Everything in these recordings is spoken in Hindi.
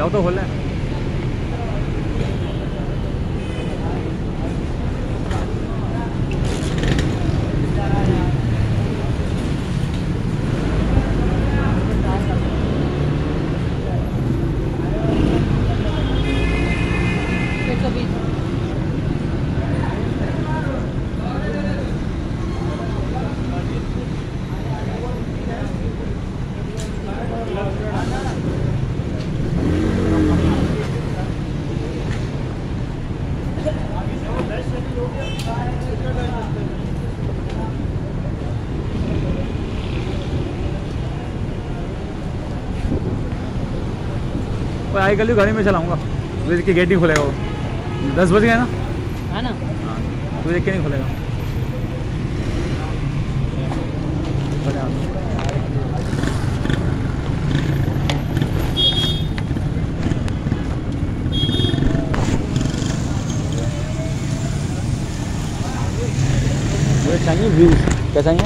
जाओ तो खोल लें। और आई कल गाड़ी में चलाऊँगा। तुझे के गेट नहीं खुलेगा वो। दस बज गए ना? है ना? हाँ। तुझे देख के नहीं खुलेगा। मुझे चाहिए व्यूज़ क्या चाहिए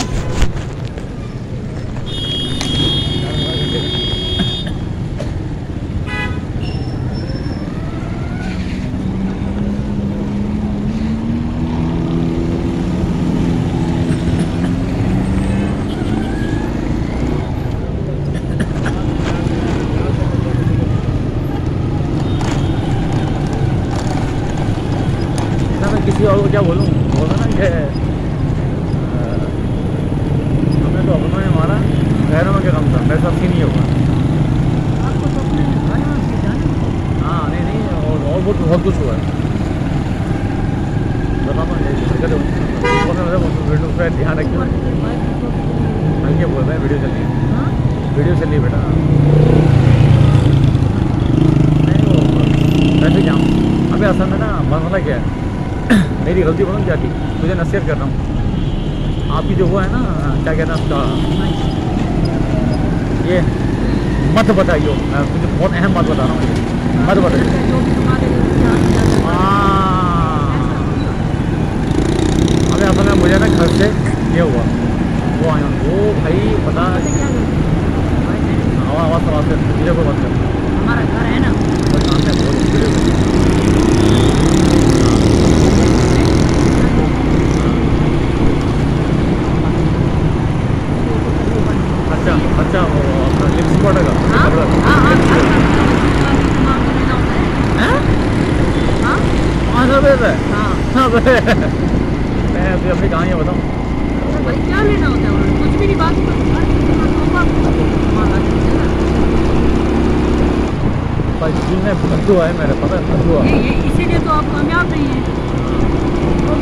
ना मैं किसी और को क्या बोलूँ? बोला ना कि हमें तो अपनों ने मारा गैरों में क्या कम था मेरे साथ नहीं होगा। तो है। नहीं नहीं, और और बहुत बहुत कुछ हुआ है। ध्यान रखिए तो- हल्के बोल रहे हैं, वीडियो चल रही हाँ? वीडियो चल रही है बेटा। नहीं, वो ट्रैफ़िक जाम अबे असल में ना मसला क्या है। मेरी गलती बताऊँ क्या तुझे नसीहत कर रहा हूँ। आपकी जो वो है ना क्या कहते हैं उसका? ये मत बताइयो। मुझे बहुत अहम बात बता रहा हूँ। मत बताइए हाँ। अबे असल में मुझे ना घर से ये हुआ। वो आया। वो भाई पता? आवाज़ आवाज़ आवाज़। मुझे को मत कर। हमारा घर है ना। सामने बोल वीडियो में। अच्छा अच्छा वो अपना लिप्स पड़ेगा हाँ कपड़ा हाँ हाँ हाँ लेना होता है हैं हाँ पाँच सौ रुपये से हाँ हाँ मैं अभी अपनी कहानियाँ बताऊँ। भाई क्या लेना होता है कुछ भी नहीं बात दिल में फंसू है मेरे पता है ये ये इसीलिए तो आप कामयाब नहीं हैं। तो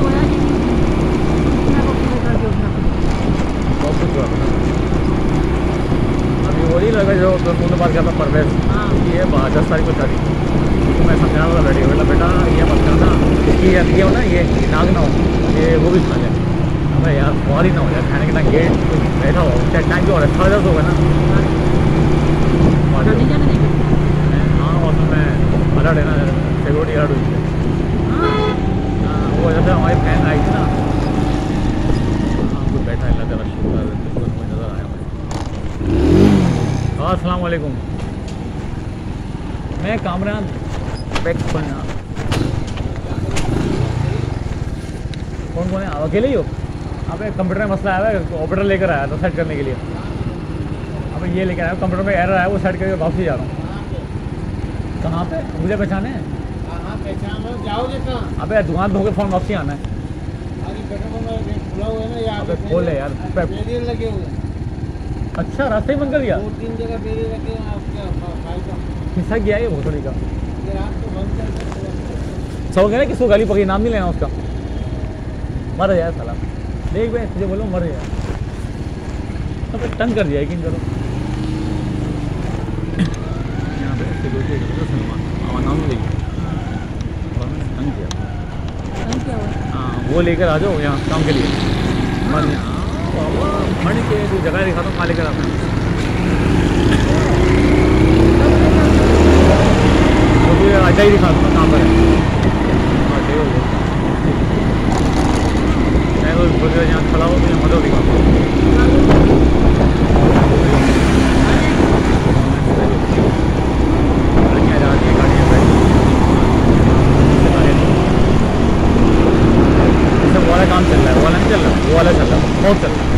तो है ही अभी वही लगा जो तो फ़ोन बात करता परवेज हाँ। ये दस तारीख को शादी तो मैं समझा रहा लड़ी बोला बेटा ये मत करना। क्योंकि ये ये हो ना ये नाग ना हो ये वो भी खा जाए अबे यार सवार ही ना हो जाए खाने के ना गेट बैठा हो चाहे टाइम के और अच्छा दर्द होगा ना। हाँ मौसम में अलर्ट है ना सिक्योरिटी अलर्ट हुई है हाँ हाँ, वो जैसे हमारी फ़ैन आई थी ना। हाँ, बैठा है अल्लाह शुक्र है, नज़र आया हाँ अस्सलाम मैं कामरान। कौन कौन है? अकेले ही हो? अबे कंप्यूटर में मसला आया है ऑपरेटर लेकर आया था सेट करने के लिए। अबे ये लेकर आया कंप्यूटर में एरर आया वो सेट करके वापसी जा रहा हूँ। कहाँ पे? मुझे पहचाने? हाँ? अबे दुकान धोके फ़ोन वापसी आना है। अबे खोल है यार लगे हुए अच्छा रास्ते ही बंद कर दिया। खिसक गया ये भोसड़ी का। सब कह रहे किसको गाली पकड़ी नाम नहीं लेना उसका। मर जाए साला। देख भाई तुझे बोलो मर जाए। अबे तंग कर दिया यकीन करो। यहाँ है, तो हाँ, हाँ वो लेकर आ जाओ यहाँ काम के लिए। मर हाँ बाबा मणि के जो जगह दिखा दो कहाँ लेकर आते हैं ये अच्छा ही दिखा दूँगा, कहाँ पर है? हाँ, मैं तो बोल रहा यहाँ खड़ा हो, मुझे मदद दिखा काम चल रहा है वाला नहीं चल रहा है वाला चल रहा बहुत चल रहा है।